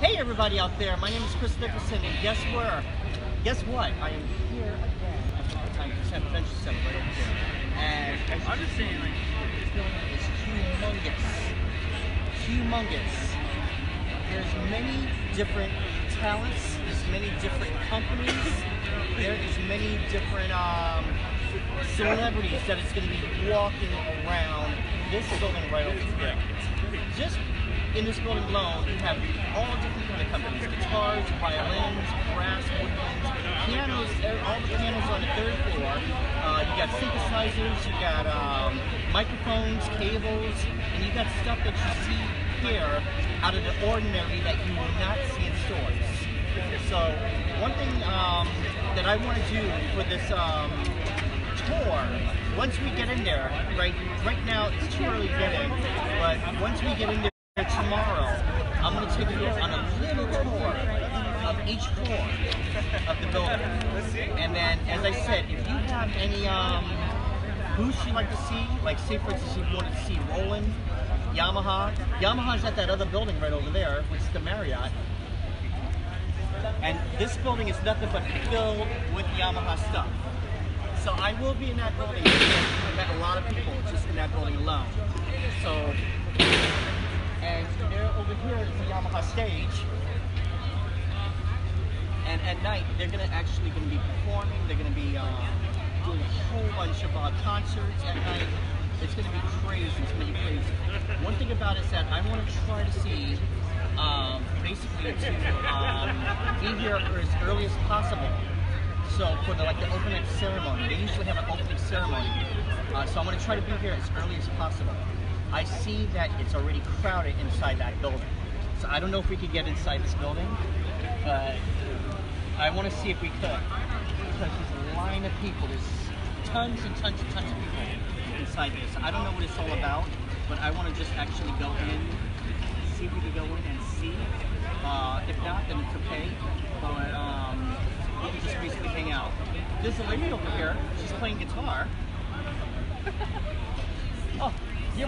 Hey everybody out there, my name is Kris Nicholson and guess where? Guess what? I am here again at the Time Percent Convention Center right over here. And I'm just saying, like, this building is humongous. Humongous. There's many different talents, there's many different companies, there is many different um, celebrities that is going to be walking around this building right over here. Just in this building alone, you have all different kind of companies, guitars, violins, brass, woodwinds, pianos, all the pianos on the third floor. Uh, you got synthesizers, you got um, microphones, cables, and you got stuff that you see here out of the ordinary that you will not see in stores. So one thing um, that I want to do for this um, tour, once we get in there, right, right now it's too early to get in, but once we get in there tomorrow, I'm going to take you on a little tour of each floor of the building. And then, as I said, if you have any um, you'd like to see, like say for instance, you wanted to see Roland, Yamaha. Yamaha's at that other building right over there, which is the Marriott. And this building is nothing but filled with Yamaha stuff. So I will be in that building. I met a lot of people just in that building alone. So, and they're over here at the Yamaha stage. And at night, they're gonna actually gonna be performing. They're gonna be uh, doing a whole bunch of uh, concerts at night. It's gonna be crazy. It's gonna be crazy. One thing about it is that I want to try to see, um, basically, to um, be here as early as possible. So for the like the opening ceremony, they usually have an opening ceremony. Uh, so I'm to try to be here as early as possible. I see that it's already crowded inside that building. So I don't know if we could get inside this building, but I want to see if we could. Because there's a line of people, there's tons and tons and tons of people inside this. I don't know what it's all about, but I want to just actually go in, see if we can go in and see. Uh, if not, then it's okay. But um, we can just basically hang out. There's a lady over here. She's playing guitar. oh, you're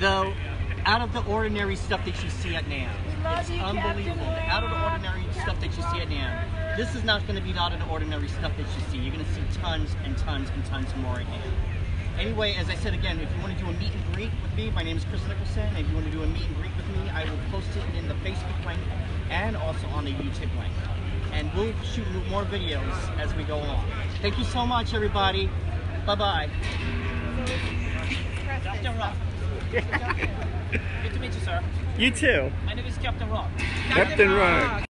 the out of the ordinary stuff that you see at NAMM. It's unbelievable. The out of the ordinary stuff that you see at NAMM. This is not going to be out of the ordinary stuff that you see. You're going to see tons and tons and tons more at NAMM. Anyway, as I said again, if you want to do a meet and greet with me, my name is Kris Nicholson. If you want to do a meet and greet with me, I will post it in the Facebook link and also on the YouTube link. And we'll shoot more videos as we go along. Thank you so much, everybody. Bye-bye. Captain Rock. Good to meet you, sir. You too. My name is Captain Rock. Captain Rock.